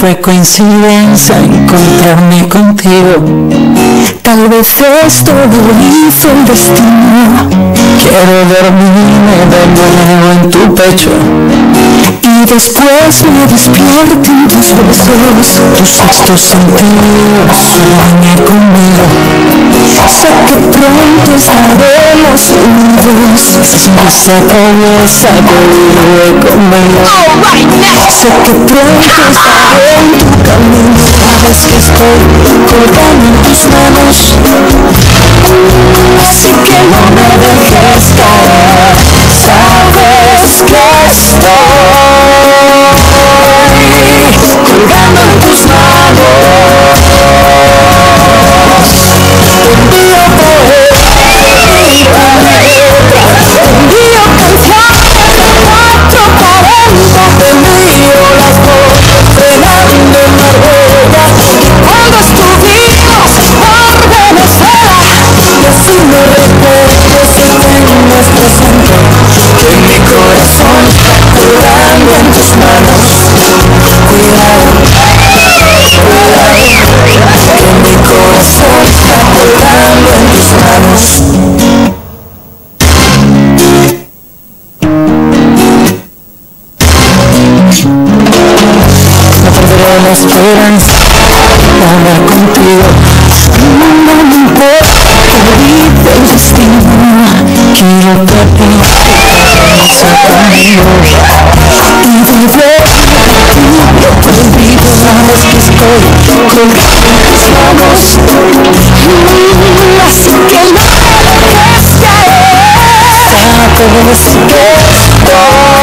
fue coincidencia encontrarme contigo. Tal vez esto lo hizo el destino. Quiero dormirme de nuevo en tu pecho y después me despierten tus besos, tu sexto sentido sueña conmigo. Sé que pronto estaremos unidos, cabeza que vive conmigo. Sé que pronto estaré en tu camino, sabes que estoy colgando en tus manos. Así que no me de la esperanza de hablar contigo. No me importa el destino, quiero que te y sabes que estoy con los así que no te estaré. Sabes que estoy